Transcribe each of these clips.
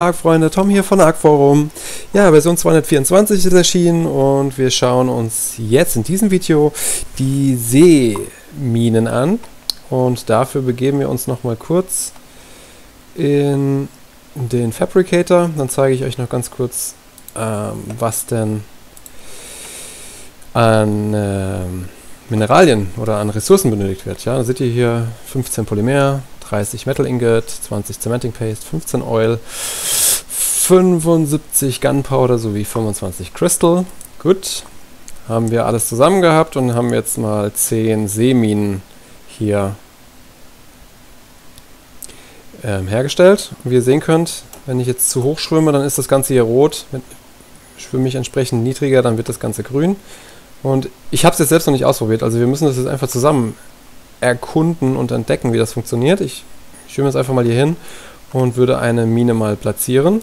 Tag Freunde, Tom hier von Arc-Forum. Ja, Version 224 ist erschienen und wir schauen uns jetzt in diesem Video die Seeminen an. Und dafür begeben wir uns nochmal kurz in den Fabricator. Dann zeige ich euch noch ganz kurz, ähm, was denn an ähm, Mineralien oder an Ressourcen benötigt wird. Ja, da seht ihr hier 15 Polymer, 30 Metal Ingot, 20 Cementing Paste, 15 Oil, 75 Gunpowder sowie 25 Crystal. Gut, haben wir alles zusammen gehabt und haben jetzt mal 10 Seeminen hier ähm, hergestellt. Wie ihr sehen könnt, wenn ich jetzt zu hoch schwimme, dann ist das Ganze hier rot. Wenn, schwimme ich entsprechend niedriger, dann wird das Ganze grün. Und ich habe es jetzt selbst noch nicht ausprobiert, also wir müssen das jetzt einfach zusammen erkunden und entdecken, wie das funktioniert. Ich schwimme jetzt einfach mal hier hin und würde eine Mine mal platzieren.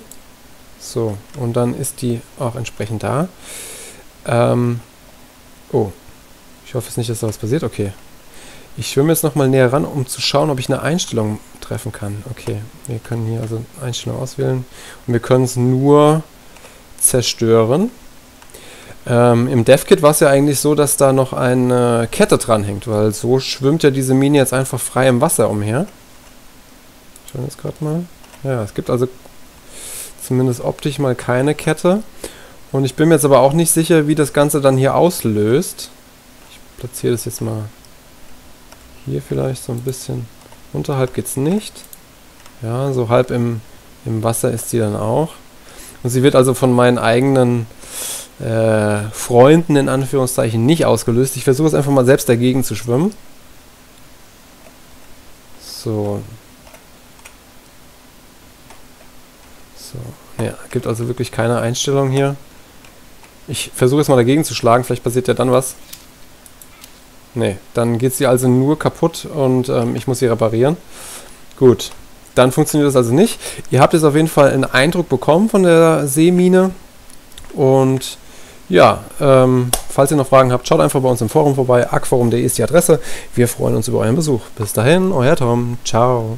So, und dann ist die auch entsprechend da. Ähm, oh, ich hoffe jetzt nicht, dass da was passiert. Okay. Ich schwimme jetzt nochmal näher ran, um zu schauen, ob ich eine Einstellung treffen kann. Okay, wir können hier also Einstellung auswählen. Und wir können es nur zerstören. Ähm, Im DevKit war es ja eigentlich so, dass da noch eine Kette dranhängt, weil so schwimmt ja diese Mine jetzt einfach frei im Wasser umher. Schauen wir jetzt gerade mal. Ja, es gibt also zumindest optisch mal keine Kette. Und ich bin mir jetzt aber auch nicht sicher, wie das Ganze dann hier auslöst. Ich platziere das jetzt mal hier vielleicht so ein bisschen. Unterhalb geht es nicht. Ja, so halb im, im Wasser ist sie dann auch. Und sie wird also von meinen eigenen äh, Freunden in Anführungszeichen nicht ausgelöst. Ich versuche es einfach mal selbst dagegen zu schwimmen. So. So. Ja, gibt also wirklich keine Einstellung hier. Ich versuche es mal dagegen zu schlagen, vielleicht passiert ja dann was. Ne, dann geht sie also nur kaputt und ähm, ich muss sie reparieren. Gut, dann funktioniert das also nicht. Ihr habt jetzt auf jeden Fall einen Eindruck bekommen von der Seemine und ja, ähm, falls ihr noch Fragen habt, schaut einfach bei uns im Forum vorbei. aquaforum.de ist die Adresse. Wir freuen uns über euren Besuch. Bis dahin, euer Tom. Ciao.